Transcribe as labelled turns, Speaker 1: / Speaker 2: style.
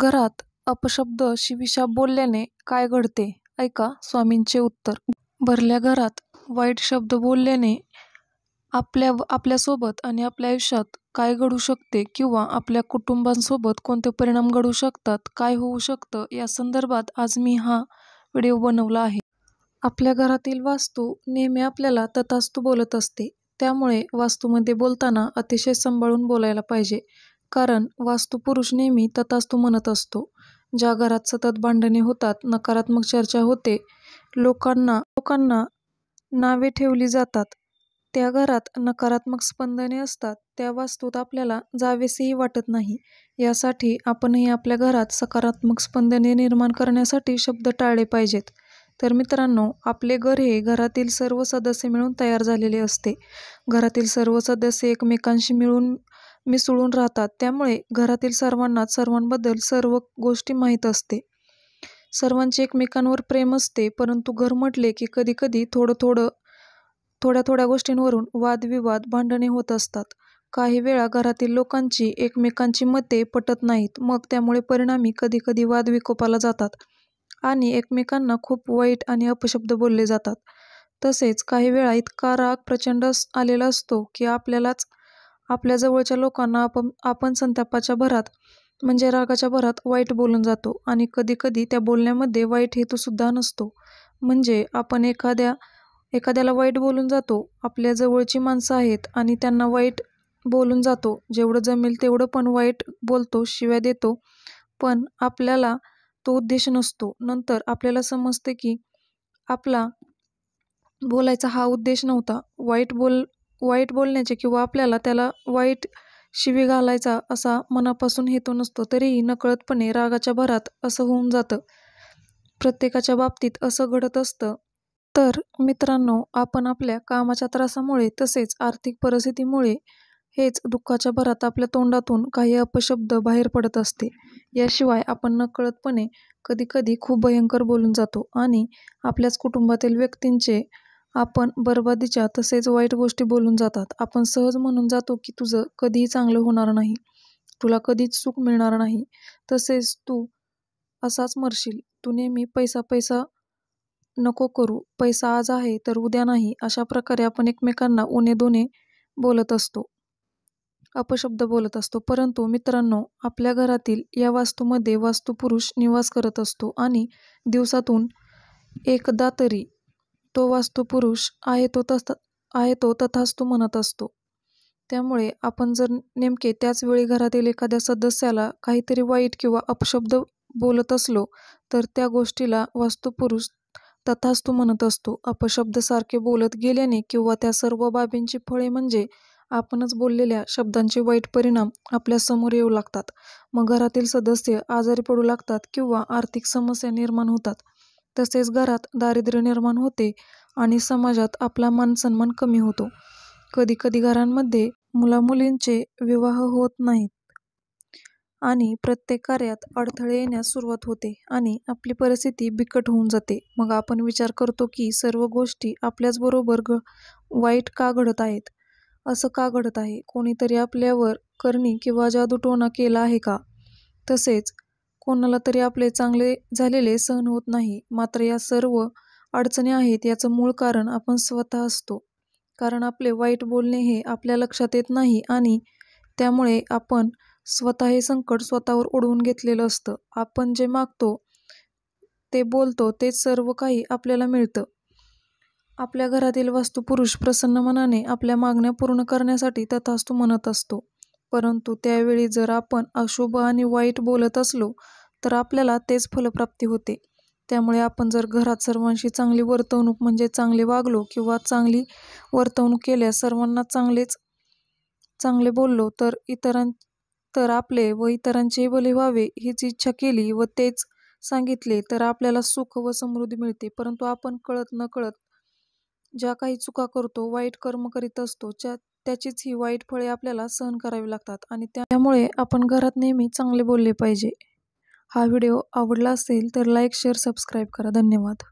Speaker 1: घरात अपशब्द शिवीशाप बोलल्याने काय घडते? ऐका स्वामींचे उत्तर. भरल्या घरात वाईट शब्द बोलल्याने आपल्या आपल्यासोबत आणि आपल्या आयुष्यात काय घडू शकते किंवा आपल्या कुटुंबांसोबत कोणते परिणाम घडू शकतात काय होऊ शकतं या संदर्भात आज मी हा व्हिडिओ बनवला आहे. आपल्या घरातील वास्तू नेहमी आपल्याला तथास्तू बोलत असते. त्यामुळे वास्तूमध्ये बोलताना अतिशय सांभाळून बोलायला पाहिजे. कारण वास्तुपुरुष नेहमी तथास्तू म्हणत असतो. ज्या घरात सतत भांडणे होतात नकारात्मक चर्चा होते लोकांना लोकांना नावे ठेवली जातात. त्या घरात नकारात्मक स्पंदने असतात त्या वास्तूत आपल्याला जावेसेही वाटत नाही. यासाठी आपणही आपल्या घरात सकारात्मक स्पंदने निर्माण करण्यासाठी शब्द टाळले पाहिजेत. तर मित्रांनो आपले घर हे घरातील सर्व सदस्य मिळून तयार झालेले असते. घरातील सर्व सदस्य एकमेकांशी मिळून मिसळून राहतात. त्यामुळे घरातील सर्वांनाच सर्वांबद्दल सर्व गोष्टी माहीत असते. सर्वांचे एकमेकांवर प्रेम असते परंतु घर म्हटले की कधीकधी थोडं थोडं थोड्या थोड्या गोष्टींवरून वादविवाद भांडणे होत असतात. काही वेळा घरातील लोकांची एकमेकांची मते पटत नाहीत. मग त्यामुळे परिणामी कधीकधी वादविकोपाला वाद विकोपाला जातात आणि एकमेकांना खूप वाईट आणि अपशब्द बोलले जातात. तसेच काही वेळा इतका राग प्रचंड आलेला असतो की आपल्यालाच आपल्या जवळच्या लोकांना आपण आपण संतापाच्या भरात म्हणजे रागाच्या भरात वाईट बोलून जातो आणि कधीकधी त्या बोलण्यामध्ये वाईट हेतूसुद्धा नसतो. म्हणजे आपण एखाद्या एखाद्याला वाईट बोलून जातो आपल्या जवळची माणसं आहेत आणि त्यांना वाईट बोलून जातो. जेवढं जमेल तेवढं पण वाईट बोलतो शिव्या देतो. पण आपल्याला तो उद्देश नसतो. नंतर आपल्याला समजते की आपला बोलायचा हा उद्देश नव्हता. वाईट बोल वाईट बोलण्याचे किंवा आपल्याला त्याला वाईट शिवी घालायचा असा मनापासून हेतू नसतो तरीही नकळतपणे रागाच्या भरात असं होऊन जातं. प्रत्येकाच्या बाबतीत असं घडत असतं. तर मित्रांनो आपण आपल्या कामाच्या त्रासामुळे तसेच आर्थिक परिस्थितीमुळे हेच दुःखाच्या भरात आपल्या तोंडातून काही अपशब्द बाहेर पडत असते. याशिवाय आपण नकळतपणे कधीकधी खूप भयंकर बोलून जातो आणि आपल्याच कुटुंबातील व्यक्तींचे आपण बरबादीच्या तसेच वाईट गोष्टी बोलून जातात. आपण सहज म्हणून जातो की तुझं कधीही चांगलं होणार नाही. तुला कधीच सुख मिळणार नाही. तसेच तू असाच मरशील. तू नेहमी पैसा पैसा नको करू. पैसा आज आहे तर उद्या नाही. अशा प्रकारे आपण एकमेकांना उणे दोने बोलत असतो. अपशब्द बोलत असतो. परंतु मित्रांनो आपल्या घरातील या वास्तूमध्ये वास्तुपुरुष निवास करत असतो आणि दिवसातून एकदा तरी तो वास्तुपुरुष आहे तो तस आहे तो तथास्तू म्हणत असतो. त्यामुळे आपण जर नेमके त्याच वेळी घरातील एखाद्या सदस्याला काहीतरी वाईट किंवा अपशब्द बोलत असलो तर त्या गोष्टीला वास्तुपुरुष तथास्तू म्हणत असतो. अपशब्द सारखे बोलत गेल्याने किंवा त्या सर्व बाबींची फळे म्हणजे आपणच बोललेल्या शब्दांचे वाईट परिणाम आपल्यासमोर येऊ लागतात. मग घरातील सदस्य आजारी पडू लागतात किंवा आर्थिक समस्या निर्माण होतात. तसेच घरात दारिद्र्य निर्माण होते आणि समाजात आपला मान सन्मान कमी होतो. कधीकधी घरांमध्ये मुलामुलींचे विवाह होत नाहीत आणि प्रत्येक कार्यात अडथळे येण्यास सुरुवात होते आणि आपली परिस्थिती बिकट होऊन जाते. मग आपण विचार करतो की सर्व गोष्टी आपल्याच बरोबर वाईट का घडत आहेत? असं का घडत आहे? कोणीतरी आपल्यावर करणी किंवा जादूटोणा केला आहे का? तसेच कोणाला तरी आपले चांगले झालेले सहन होत नाही. मात्र या सर्व अडचणी आहेत याचं मूळ कारण आपण स्वतः असतो. कारण आपले वाईट बोलणे हे आपल्या लक्षात येत नाही आणि त्यामुळे आपण स्वतः हे संकट स्वतःवर ओढवून घेतलेलं असतं. आपण जे मागतो ते बोलतो तेच सर्व काही आपल्याला मिळतं. आपल्या घरातील वास्तुपुरुष प्रसन्न मनाने आपल्या मागण्या पूर्ण करण्यासाठी तथास्तू म्हणत असतो. परंतु त्यावेळी जर आपण अशुभ आणि वाईट बोलत असलो तर आपल्याला तेच फलप्राप्ती होते. त्यामुळे आपण जर घरात सर्वांशी चांगली वर्तवणूक म्हणजे चांगले वागलो किंवा चांगली वर्तवणूक केल्यास सर्वांना चांगलेच चांगले बोललो तर इतरां तर आपले व इतरांचेही भले व्हावे हीच इच्छा केली व तेच सांगितले तर आपल्याला सुख व समृद्धी मिळते. परंतु आपण कळत न कळत ज्या काही चुका करतो वाईट कर्म करीत असतो त्या त्याचीच ही वाईट फळे आपल्याला सहन करावी लागतात आणि त्यामुळे आपण घरात नेहमी चांगले बोलले पाहिजे. हा व्हिडिओ आवडला असेल तर लाईक शेअर सबस्क्राईब करा. धन्यवाद.